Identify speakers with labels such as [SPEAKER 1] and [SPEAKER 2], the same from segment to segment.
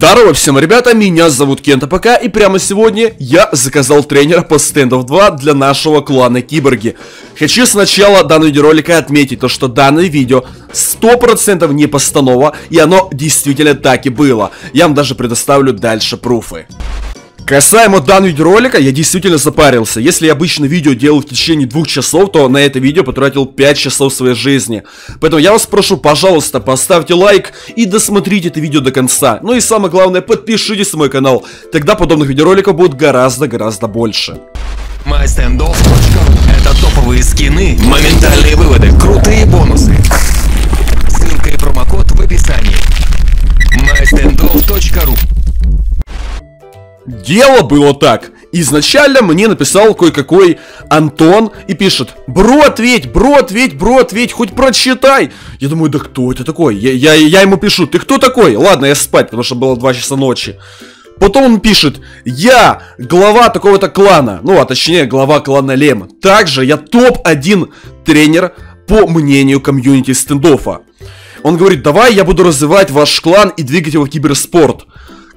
[SPEAKER 1] Здорово всем, ребята, меня зовут Кента ПК, и прямо сегодня я заказал тренера по стендов 2 для нашего клана Киборги. Хочу сначала данного видеоролика отметить, то что данное видео 100% не постанова, и оно действительно так и было. Я вам даже предоставлю дальше пруфы. Касаемо данного видеоролика, я действительно запарился. Если я обычно видео делал в течение двух часов, то на это видео потратил 5 часов своей жизни. Поэтому я вас прошу, пожалуйста, поставьте лайк и досмотрите это видео до конца. Ну и самое главное, подпишитесь на мой канал. Тогда подобных видеороликов будет гораздо-гораздо больше.
[SPEAKER 2] Это топовые скины, моментальные выводы, крутые бонусы. Ссылка и промокод в описании. MyStandOff.ru
[SPEAKER 1] Дело было так. Изначально мне написал кое-какой Антон и пишет Бро, ответь, бро, ответь, бро, ответь, хоть прочитай Я думаю, да кто это такой? Я, я, я ему пишу, ты кто такой? Ладно, я спать, потому что было 2 часа ночи Потом он пишет, я глава такого-то клана, ну а точнее глава клана Лем Также я топ-1 тренер по мнению комьюнити стендофа Он говорит, давай я буду развивать ваш клан и двигать его в киберспорт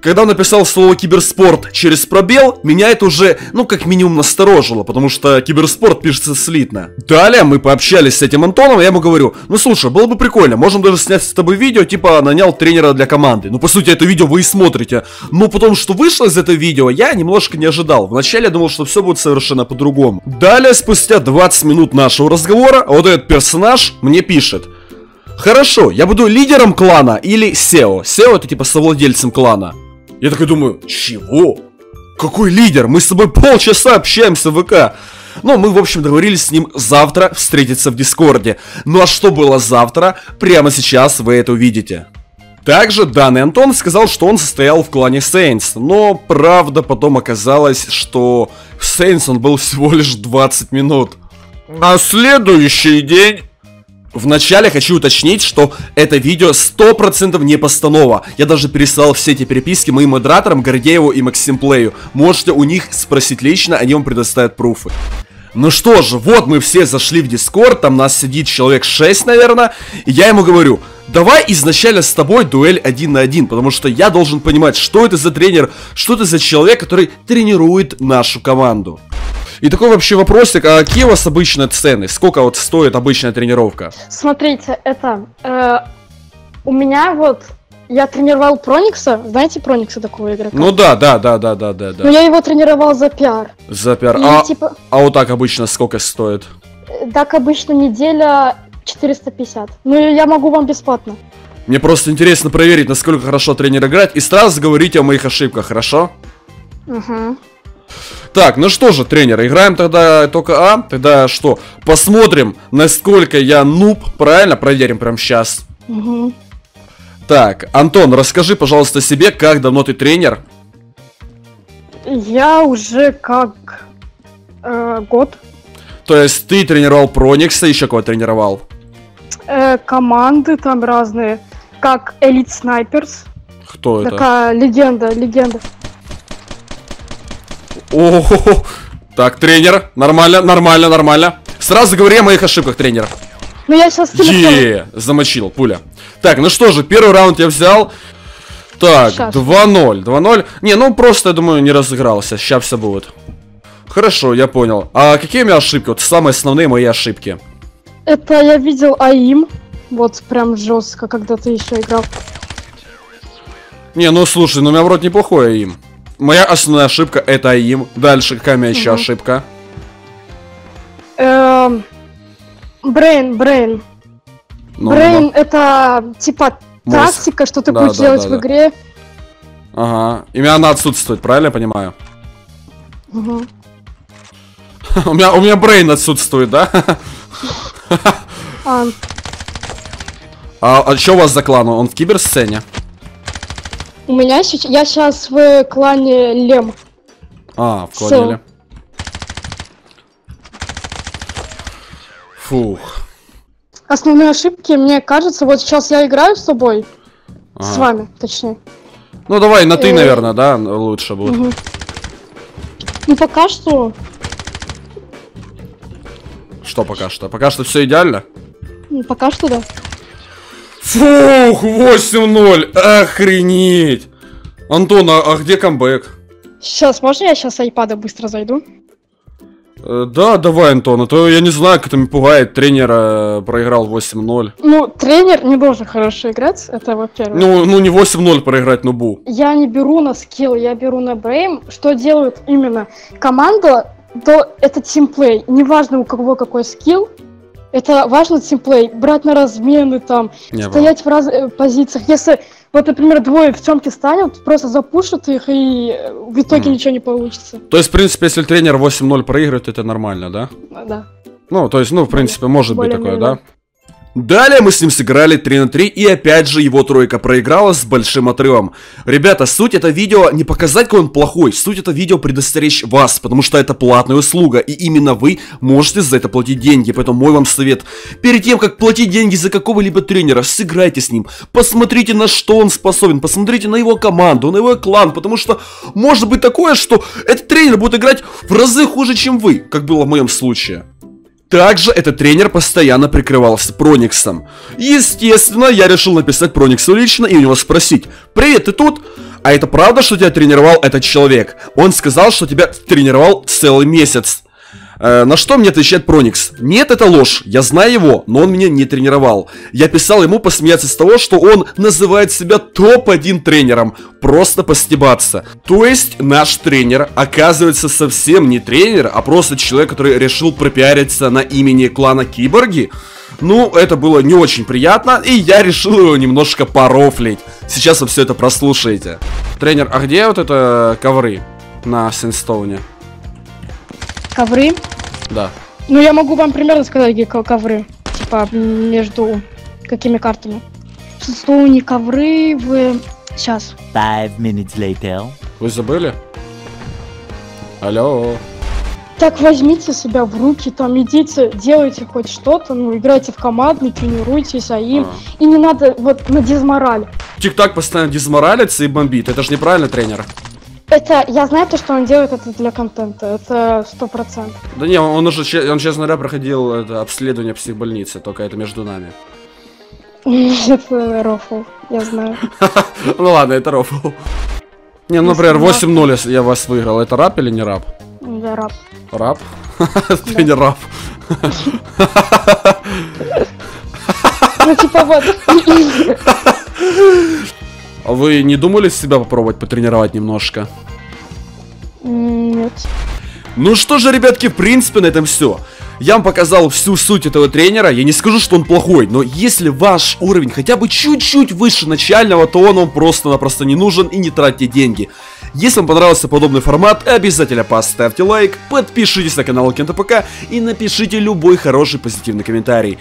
[SPEAKER 1] когда написал слово киберспорт через пробел, меня это уже, ну, как минимум насторожило, потому что киберспорт пишется слитно. Далее мы пообщались с этим Антоном, и я ему говорю, ну, слушай, было бы прикольно, можем даже снять с тобой видео, типа, нанял тренера для команды. Ну, по сути, это видео вы и смотрите. Но потом, что вышло из этого видео, я немножко не ожидал. Вначале я думал, что все будет совершенно по-другому. Далее, спустя 20 минут нашего разговора, вот этот персонаж мне пишет. Хорошо, я буду лидером клана или SEO. SEO это типа совладельцем клана. Я такой думаю, чего? Какой лидер? Мы с тобой полчаса общаемся в ВК. Ну, мы, в общем, договорились с ним завтра встретиться в Дискорде. Ну а что было завтра, прямо сейчас вы это увидите. Также данный Антон сказал, что он состоял в клане Saints, но правда потом оказалось, что в Saints он был всего лишь 20 минут. На следующий день Вначале хочу уточнить, что это видео 100% не постанова. Я даже переслал все эти переписки моим модераторам Гордееву и Максим Плею. Можете у них спросить лично, они вам предоставят пруфы. Ну что же, вот мы все зашли в Дискорд, там нас сидит человек 6, наверное, и я ему говорю, давай изначально с тобой дуэль один на один, потому что я должен понимать, что это за тренер, что это за человек, который тренирует нашу команду. И такой вообще вопросик, а какие у вас обычные цены? Сколько вот стоит обычная тренировка?
[SPEAKER 3] Смотрите, это... Э, у меня вот... Я тренировал Проникса. Знаете Проникса такого игрока?
[SPEAKER 1] Ну да, да, да, да, да, да, да.
[SPEAKER 3] Но я его тренировал за пиар.
[SPEAKER 1] За пиар.
[SPEAKER 3] И,
[SPEAKER 1] А,
[SPEAKER 3] типа,
[SPEAKER 1] а вот так обычно сколько стоит?
[SPEAKER 3] э, так обычно неделя 450. Ну, я могу вам бесплатно.
[SPEAKER 1] Мне просто интересно проверить, насколько хорошо тренер играет, и сразу говорите о моих ошибках, хорошо?
[SPEAKER 3] Угу.
[SPEAKER 1] Так, ну что же, тренер, играем тогда только А? Тогда что? Посмотрим, насколько я нуб, правильно? Проверим прямо сейчас.
[SPEAKER 3] Угу.
[SPEAKER 1] Так, Антон, расскажи, пожалуйста, себе, как давно ты тренер?
[SPEAKER 3] Я уже как... э, год.
[SPEAKER 1] То есть ты тренировал Проникса, еще кого тренировал?
[SPEAKER 3] Э, команды там разные. Как Elite Snipers.
[SPEAKER 1] Кто это?
[SPEAKER 3] Такая легенда, легенда.
[SPEAKER 1] О, так, тренер, нормально, нормально, нормально. Сразу говори о моих ошибках, тренер.
[SPEAKER 3] Ну, я сейчас
[SPEAKER 1] Е, замочил, пуля. Так, ну что же, первый раунд я взял. Так,
[SPEAKER 3] Щас.
[SPEAKER 1] 2-0, 2-0. Не, ну просто, я думаю, не разыгрался. Сейчас все будет. Хорошо, я понял. А какие у меня ошибки? Вот самые основные мои ошибки.
[SPEAKER 3] Это я видел АИМ. Вот прям жестко, когда ты еще играл.
[SPEAKER 1] Не, ну слушай, ну у меня вроде неплохое им. Моя основная ошибка это им. Дальше какая у меня еще ошибка?
[SPEAKER 3] Брейн, Брейн. Брейн это типа тактика, что ты будешь делать в игре.
[SPEAKER 1] Ага. И меня она отсутствует, правильно я понимаю? У меня, у меня брейн отсутствует, да?
[SPEAKER 3] А,
[SPEAKER 1] а, а что у вас за клан? Он в киберсцене?
[SPEAKER 3] У меня сейчас, я сейчас в клане Лем.
[SPEAKER 1] А, в клане. Фух.
[SPEAKER 3] Основные ошибки, мне кажется, вот сейчас я играю с тобой, с
[SPEAKER 1] Ага.
[SPEAKER 3] вами, точнее.
[SPEAKER 1] Ну давай, на ты,
[SPEAKER 3] Э.
[SPEAKER 1] наверное, да, лучше будет.
[SPEAKER 3] Мгм. Ну пока что,
[SPEAKER 1] Что пока что? Пока что все идеально?
[SPEAKER 3] ну, пока что да.
[SPEAKER 1] Фух, 8-0, охренеть. Антон, а, а где камбэк?
[SPEAKER 3] Сейчас, можно я сейчас с айпада быстро зайду?
[SPEAKER 1] Э, да, давай, Антон, а то я не знаю, как это меня пугает. Тренер э, проиграл 8-0.
[SPEAKER 3] Ну, тренер не должен хорошо играть, это во-первых.
[SPEAKER 1] Ну, ну не 8-0 проиграть нубу.
[SPEAKER 3] Я не беру на скилл, я беру на брейм. Что делает именно команда, то это тимплей. Неважно, у кого какой скилл, это важно тимплей. Брать на размены там,
[SPEAKER 1] Не было.
[SPEAKER 3] стоять в разных позициях. Если, вот, например, двое в темке станут, просто запушат их, и э, в итоге
[SPEAKER 1] Мгм.
[SPEAKER 3] ничего не получится.
[SPEAKER 1] То есть, в принципе, если тренер 8-0 проигрывает, это нормально, да?
[SPEAKER 3] Да.
[SPEAKER 1] Ну, то есть, ну, в принципе, может быть такое,
[SPEAKER 3] Более-менее.
[SPEAKER 1] да? Далее мы с ним сыграли 3 на 3, и опять же его тройка проиграла с большим отрывом. Ребята, суть это видео не показать, какой он плохой, суть это видео предостеречь вас, потому что это платная услуга, и именно вы можете за это платить деньги, поэтому мой вам совет. Перед тем, как платить деньги за какого-либо тренера, сыграйте с ним, посмотрите на что он способен, посмотрите на его команду, на его клан, потому что может быть такое, что этот тренер будет играть в разы хуже, чем вы, как было в моем случае. Также этот тренер постоянно прикрывался Прониксом. Естественно, я решил написать Прониксу лично и у него спросить «Привет, ты тут?» А это правда, что тебя тренировал этот человек? Он сказал, что тебя тренировал целый месяц. Э, на что мне отвечает Проникс? Нет, это ложь. Я знаю его, но он меня не тренировал. Я писал ему посмеяться с того, что он называет себя топ-1 тренером. Просто постебаться. То есть наш тренер оказывается совсем не тренер, а просто человек, который решил пропиариться на имени клана Киборги. Ну, это было не очень приятно, и я решил его немножко порофлить. Сейчас вы все это прослушаете. Тренер, а где вот это ковры на Синстоуне?
[SPEAKER 3] Ковры.
[SPEAKER 1] Да.
[SPEAKER 3] Ну, я могу вам примерно сказать, где ко- ковры. Типа, между какими картами. Что не ковры в... Сейчас.
[SPEAKER 4] Five minutes later.
[SPEAKER 1] Вы забыли? Алло.
[SPEAKER 3] Так возьмите себя в руки, там идите, делайте хоть что-то, ну, играйте в командный, тренируйтесь, а им.
[SPEAKER 1] А.
[SPEAKER 3] И не надо вот на дизмораль.
[SPEAKER 1] Тик-так постоянно дизморалится и бомбит. Это же неправильно, тренер.
[SPEAKER 3] Это, я знаю то, что он делает это для контента, это сто процентов.
[SPEAKER 1] Да не, он, он уже, он, честно говоря, проходил это обследование психбольницы, только это между нами.
[SPEAKER 3] Это рофл, я знаю.
[SPEAKER 1] Ну ладно, это рофл. Не, ну, например, 8-0, если я вас выиграл. Это раб или не раб?
[SPEAKER 3] Я раб.
[SPEAKER 1] Раб? Тренер раб.
[SPEAKER 3] Ну, типа вот.
[SPEAKER 1] А вы не думали себя попробовать потренировать немножко?
[SPEAKER 3] Нет.
[SPEAKER 1] Ну что же, ребятки, в принципе, на этом все. Я вам показал всю суть этого тренера. Я не скажу, что он плохой, но если ваш уровень хотя бы чуть-чуть выше начального, то он вам просто-напросто не нужен и не тратьте деньги. Если вам понравился подобный формат, обязательно поставьте лайк, подпишитесь на канал КентПК и напишите любой хороший позитивный комментарий.